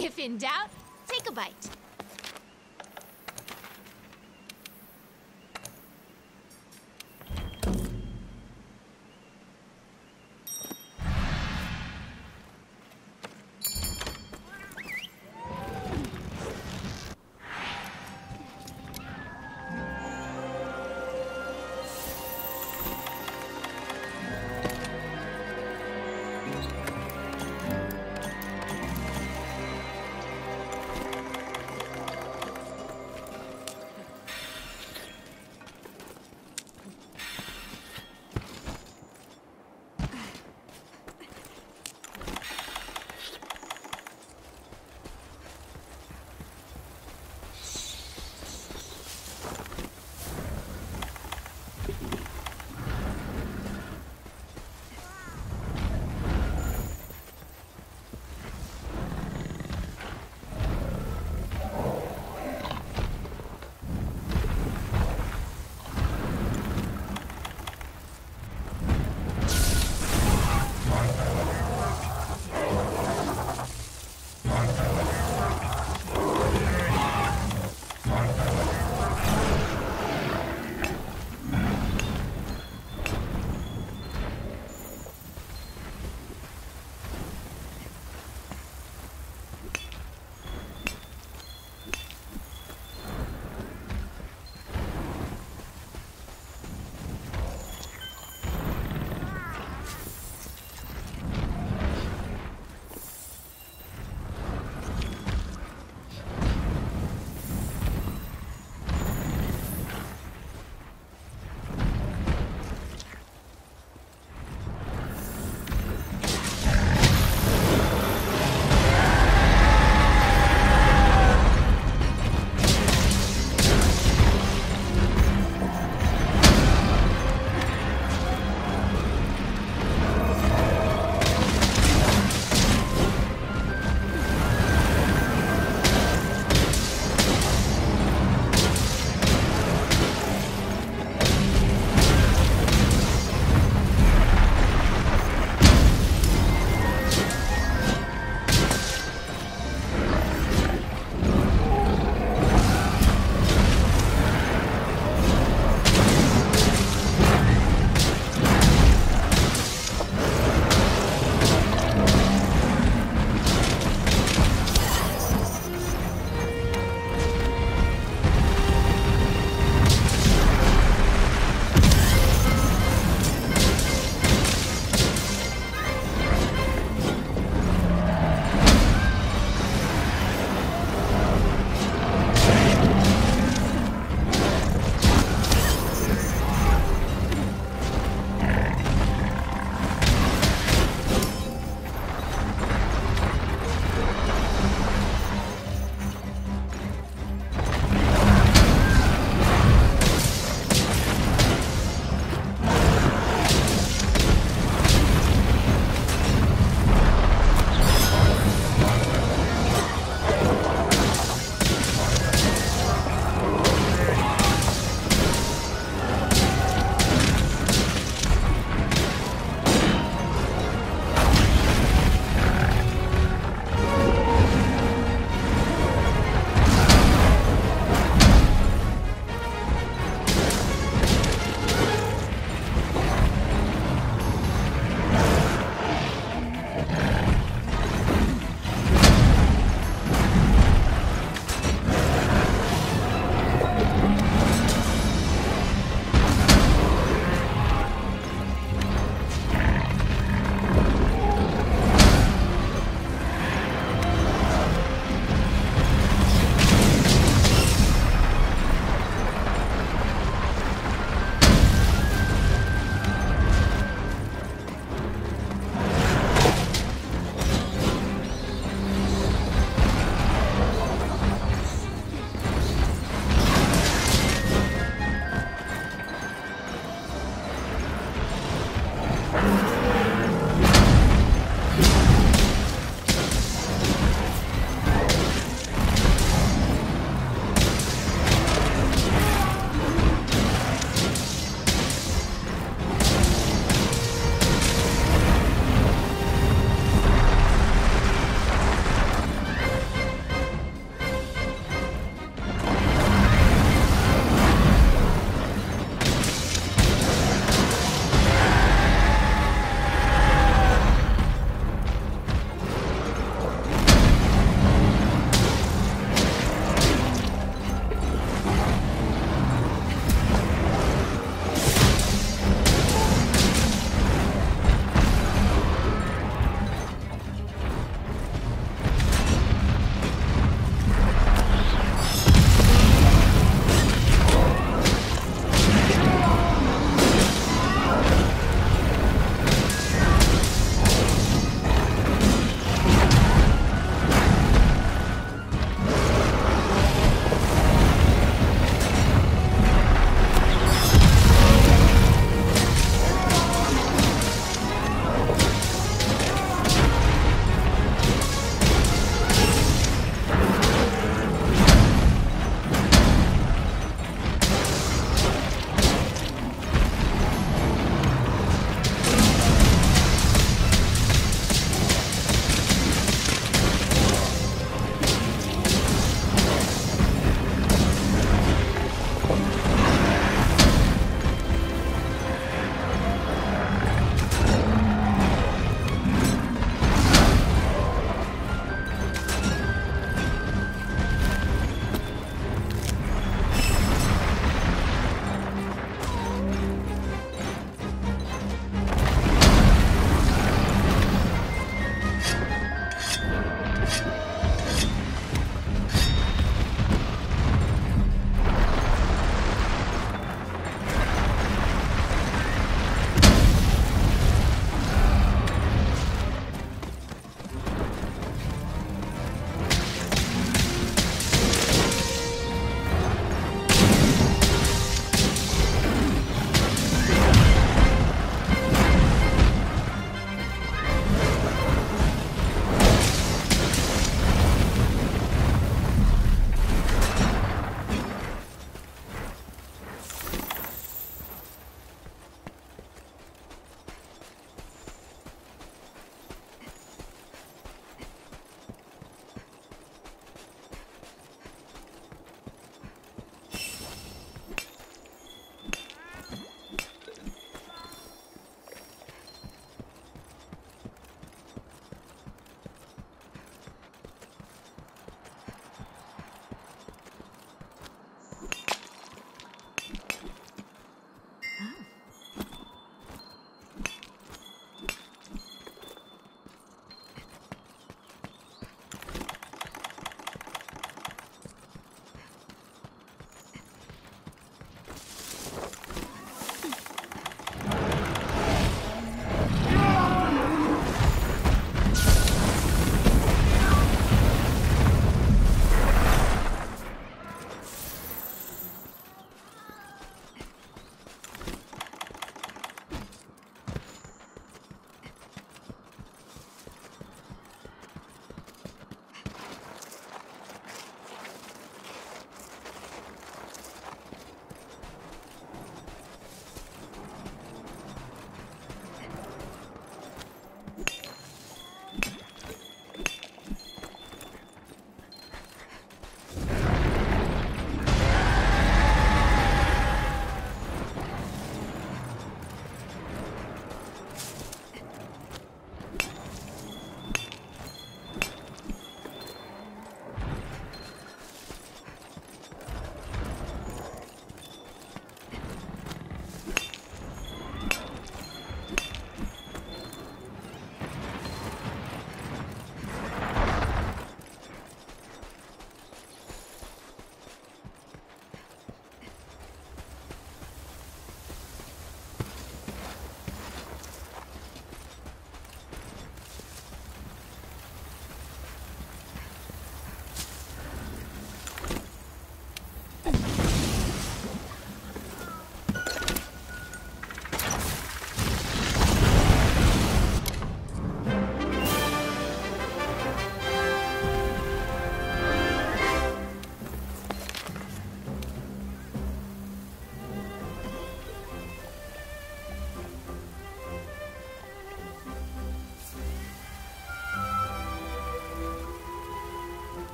If in doubt, take a bite.